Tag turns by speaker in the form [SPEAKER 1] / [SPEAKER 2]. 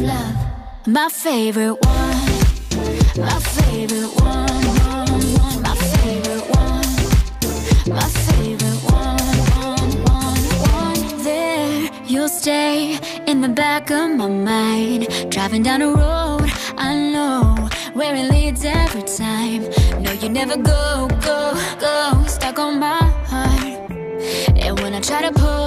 [SPEAKER 1] My favorite one. My favorite one. one, one. My favorite one. My favorite one, one, one, one. There you'll stay in the back of my mind. Driving down a road I know where it leads every time. No, you never go, go, go. Stuck on my heart. And when I try to pull.